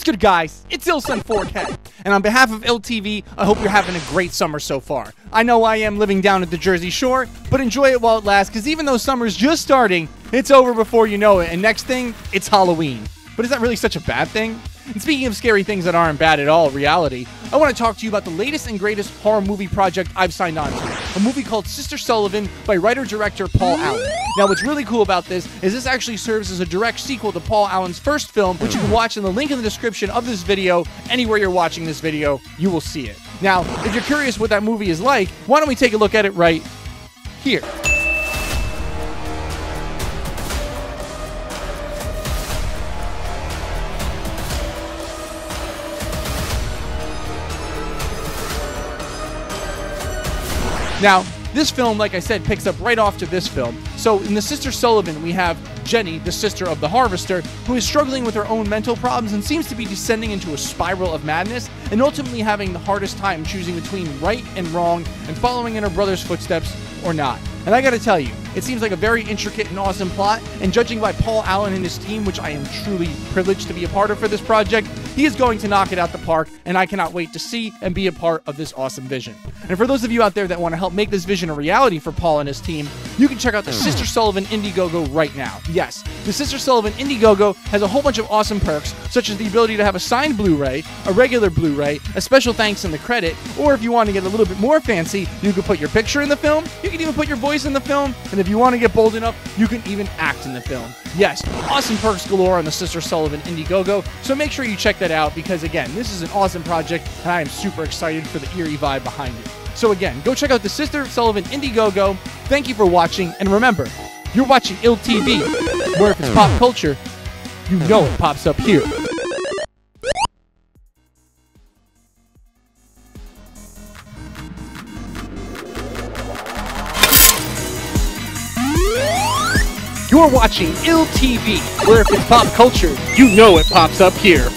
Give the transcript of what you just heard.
What's good, guys? It's Ilsun4K, and on behalf of ILLtv, I hope you're having a great summer so far. I know I am living down at the Jersey Shore, but enjoy it while it lasts, because even though summer's just starting, it's over before you know it, and next thing, it's Halloween. But is that really such a bad thing? And speaking of scary things that aren't bad at all, reality, I want to talk to you about the latest and greatest horror movie project I've signed on to. A movie called Sister Sullivan by writer-director Paul Allen. Now, what's really cool about this is this actually serves as a direct sequel to Paul Allen's first film, which you can watch in the link in the description of this video. Anywhere you're watching this video, you will see it. Now, if you're curious what that movie is like, why don't we take a look at it right here. Now, this film, like I said, picks up right off to this film. So in The Sister Sullivan, we have Jenny, the sister of the harvester, who is struggling with her own mental problems and seems to be descending into a spiral of madness and ultimately having the hardest time choosing between right and wrong and following in her brother's footsteps or not. And I gotta tell you, it seems like a very intricate and awesome plot, and judging by Paul Allen and his team, which I am truly privileged to be a part of for this project, he is going to knock it out the park, and I cannot wait to see and be a part of this awesome vision. And for those of you out there that want to help make this vision a reality for Paul and his team, you can check out the Sister Sullivan Indiegogo right now. Yes, the Sister Sullivan Indiegogo has a whole bunch of awesome perks, such as the ability to have a signed Blu ray, a regular Blu ray, a special thanks in the credit, or if you want to get a little bit more fancy, you can put your picture in the film, you can even put your voice in the film, and if you want to get bold enough, you can even act in the film. Yes, awesome perks galore on the Sister Sullivan Indiegogo, so make sure you check that out because, again, this is an awesome project, and I am super excited for the eerie vibe behind it. So, again, go check out the Sister Sullivan Indiegogo. Thank you for watching, and remember, you're watching ILL TV, where if it's pop culture, you know it pops up here. You're watching ILL TV, where if it's pop culture, you know it pops up here.